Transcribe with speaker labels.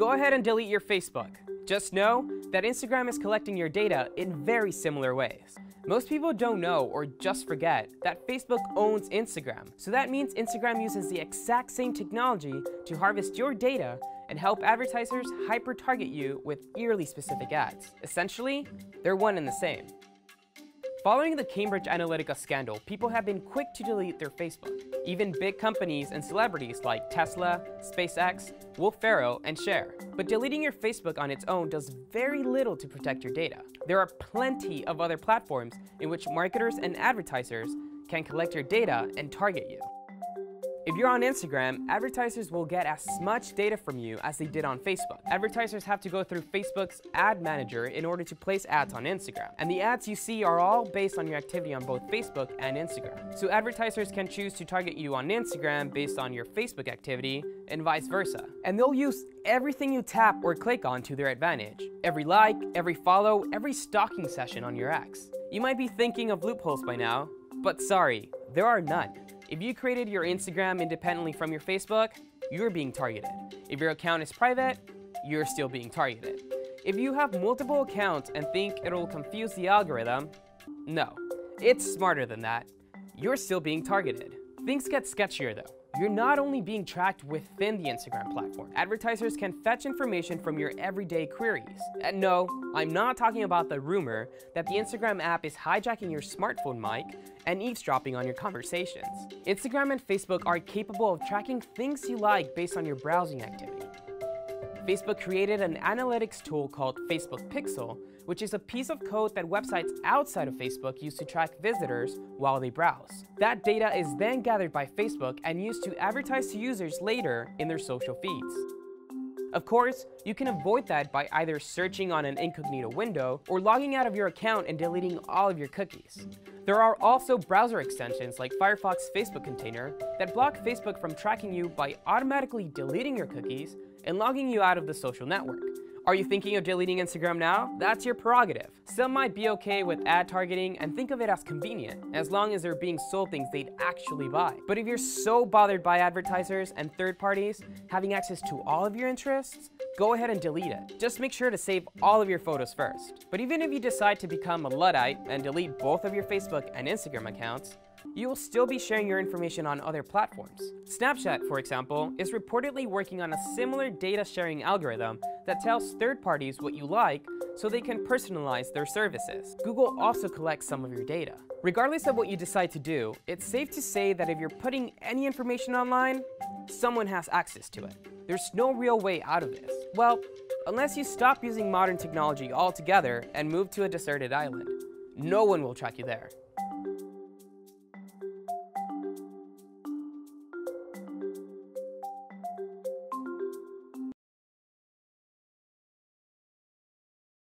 Speaker 1: go ahead and delete your Facebook. Just know that Instagram is collecting your data in very similar ways. Most people don't know or just forget that Facebook owns Instagram. So that means Instagram uses the exact same technology to harvest your data and help advertisers hyper-target you with eerily specific ads. Essentially, they're one and the same. Following the Cambridge Analytica scandal, people have been quick to delete their Facebook. Even big companies and celebrities like Tesla, SpaceX, Will Ferrell, and Cher. But deleting your Facebook on its own does very little to protect your data. There are plenty of other platforms in which marketers and advertisers can collect your data and target you. If you're on Instagram, advertisers will get as much data from you as they did on Facebook. Advertisers have to go through Facebook's ad manager in order to place ads on Instagram. And the ads you see are all based on your activity on both Facebook and Instagram. So advertisers can choose to target you on Instagram based on your Facebook activity and vice versa. And they'll use everything you tap or click on to their advantage. Every like, every follow, every stalking session on your ex. You might be thinking of loopholes by now, but sorry, there are none. If you created your Instagram independently from your Facebook, you're being targeted. If your account is private, you're still being targeted. If you have multiple accounts and think it'll confuse the algorithm, no. It's smarter than that. You're still being targeted. Things get sketchier though you're not only being tracked within the Instagram platform. Advertisers can fetch information from your everyday queries. And no, I'm not talking about the rumor that the Instagram app is hijacking your smartphone mic and eavesdropping on your conversations. Instagram and Facebook are capable of tracking things you like based on your browsing activity. Facebook created an analytics tool called Facebook Pixel, which is a piece of code that websites outside of Facebook use to track visitors while they browse. That data is then gathered by Facebook and used to advertise to users later in their social feeds. Of course, you can avoid that by either searching on an incognito window or logging out of your account and deleting all of your cookies. There are also browser extensions like Firefox Facebook Container that block Facebook from tracking you by automatically deleting your cookies and logging you out of the social network. Are you thinking of deleting Instagram now? That's your prerogative. Some might be okay with ad targeting and think of it as convenient, as long as they're being sold things they'd actually buy. But if you're so bothered by advertisers and third parties having access to all of your interests, go ahead and delete it. Just make sure to save all of your photos first. But even if you decide to become a Luddite and delete both of your Facebook and Instagram accounts, you will still be sharing your information on other platforms. Snapchat, for example, is reportedly working on a similar data sharing algorithm that tells third parties what you like so they can personalize their services. Google also collects some of your data. Regardless of what you decide to do, it's safe to say that if you're putting any information online, someone has access to it. There's no real way out of this. Well, unless you stop using modern technology altogether and move to a deserted island. No one will track you there.